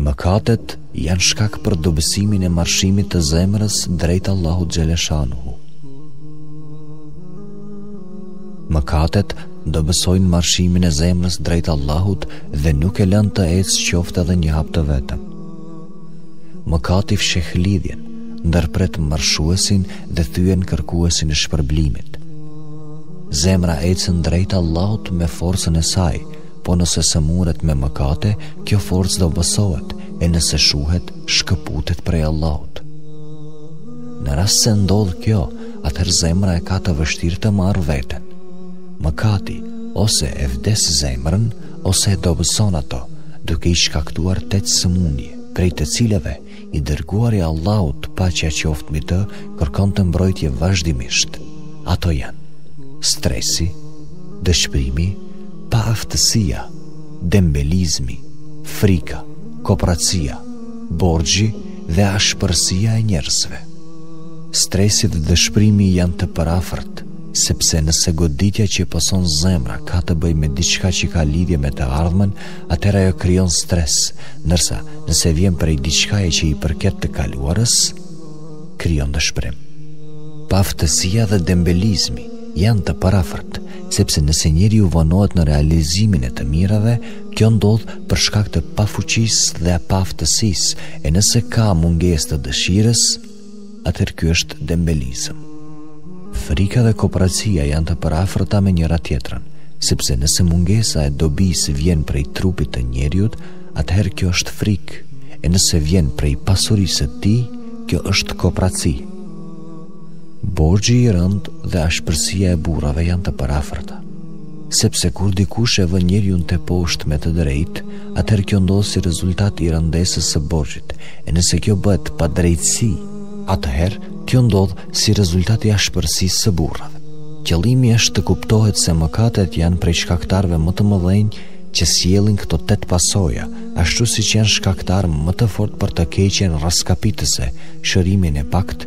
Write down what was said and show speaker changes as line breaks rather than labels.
Mëkatet janë shkak për dobësimin e marshimit të zemrës drejt Allahut xhele shanuhu. Mëkatet dobësojnë marshimin e zemrës drejt Allahut dhe nuk e lënë të ecë qoftë edhe një hap të vetëm. Mëkati fsheh lidhjen, ndërpret marshuesin dhe thyen kërkuesin e shpërblimit. Zemra ecën drejt Allahut me forcën e saj, Po nëse sëmuret me mëkate, kjo forcë dobësohet, e nëse shuhet, shkëputet prej Allahut. Në rast se ndodh kjo, atëherë zemra e ka të vështirë të marrë veten. Mëkati, ose e vdes zemrën, ose e dobëson ato, duke i shkaktuar tetë sëmundje, prej të cilave I dërguari i Allahut, paqja qoftë mbi të, kërkonte mbrojtje vazhdimisht. Ato janë: stresi, dëshpërimi, paaftësia, dembelizmi, frika, kopracia, borxhi dhe ashpërsia e njerëzve. Stresi dhe dëshpërimi janë të përafërt, sepse nëse goditja që pëson zemra ka të bëjë me diçka që ka lidhje me të ardhmen, atëherë ajo krijon stres, ndërsa nëse vjen prej diçkaje që i përket të kaluarës, krijon dëshpërim. Paaftësia dhe dembelizmi janë të përafërt, sepse nëse njeriu vonohet në realizimin e të mirave, kjo ndodh për shkak të pafuqisë dhe paaftësisë, e nëse ka mungesë të dëshirës, atëherë ky është dembelizëm. Frika dhe kopracia janë të përafërta me njëra-tjetrën, sepse nëse mungesa e dobisë vjen prej trupit të njeriut, atëherë kjo është frikë, e nëse vjen prej pasurisë së tij, kjo është kopraci. Borxhi i rëndë dhe ashpërsia e burrave janë të përafërta. Sepse kur dikush e vë njeriun te poshtë me të drejtë, atëherë kjo ndodh si rezultat i rëndesës së borxhit, e nëse kjo bëhet pa drejtësi, atëherë kjo ndodh si rezultat i ashpërsisë së burrave. Qëllimi është të kuptohet se mëkatet janë prej shkaktarëve më të mëdhenj që sjellin këto tetë pasoja, ashtu siç janë shkaktarë më të fortë për të keqen rraskapitëse, shërimin e pakët,